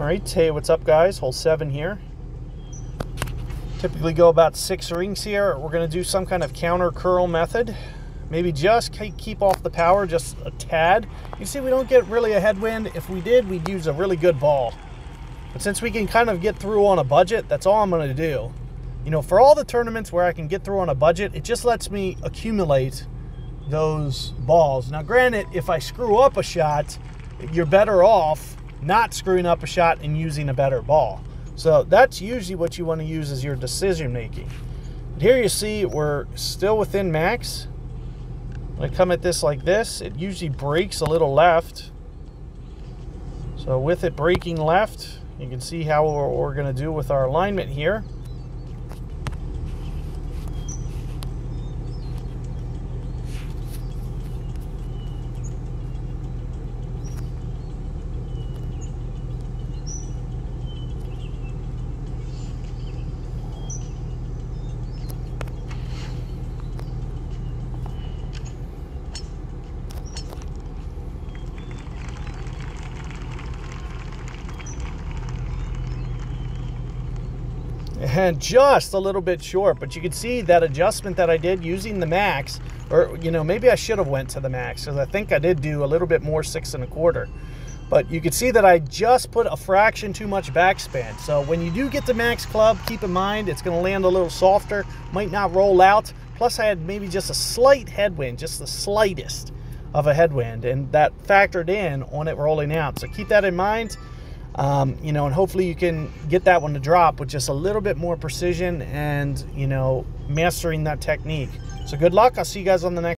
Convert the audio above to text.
All right, hey, what's up guys? Hole seven here. Typically go about six rings here. We're gonna do some kind of counter curl method. Maybe just keep off the power just a tad. You see, we don't get really a headwind. If we did, we'd use a really good ball. But since we can kind of get through on a budget, that's all I'm gonna do. You know, for all the tournaments where I can get through on a budget, it just lets me accumulate those balls. Now, granted, if I screw up a shot, you're better off not screwing up a shot and using a better ball. So that's usually what you want to use as your decision making. But here you see we're still within max. When I come at this like this, it usually breaks a little left. So with it breaking left, you can see how we're, we're going to do with our alignment here. And just a little bit short but you can see that adjustment that I did using the max or you know maybe I should have went to the max because I think I did do a little bit more six and a quarter. But you can see that I just put a fraction too much backspin. So when you do get the max club keep in mind it's going to land a little softer might not roll out. Plus I had maybe just a slight headwind just the slightest of a headwind and that factored in on it rolling out. So keep that in mind um, you know, and hopefully you can get that one to drop with just a little bit more precision and, you know, mastering that technique. So good luck. I'll see you guys on the next